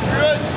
geführt.